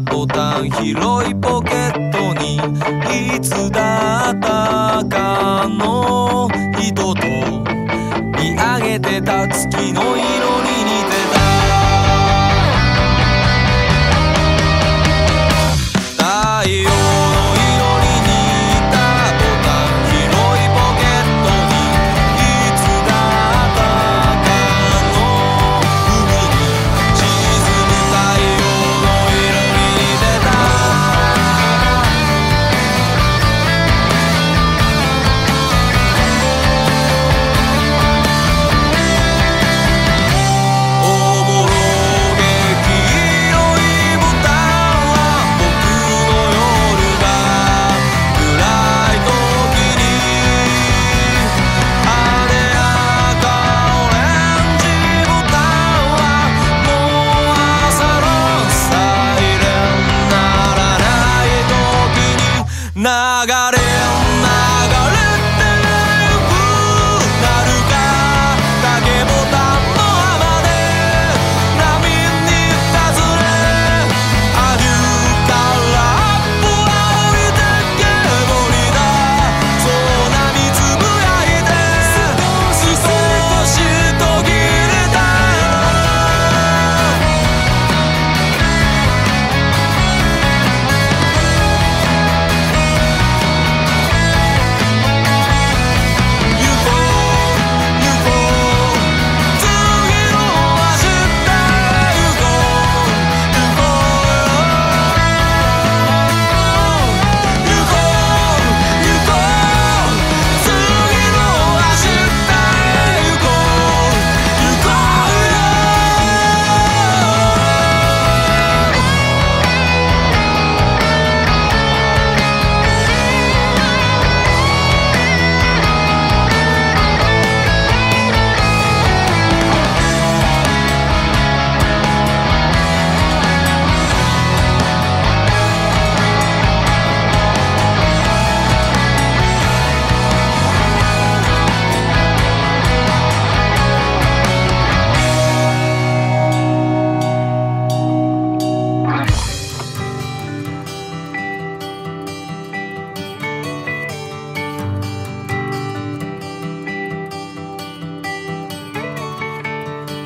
ボタン広いポケットにいつだったかの人と見上げてた月の色に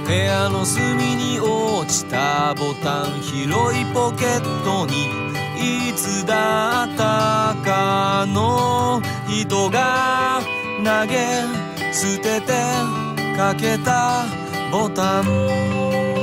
部屋の隅に落ちたボタン広いポケットにいつだったかの人が投げ捨ててかけたボタン。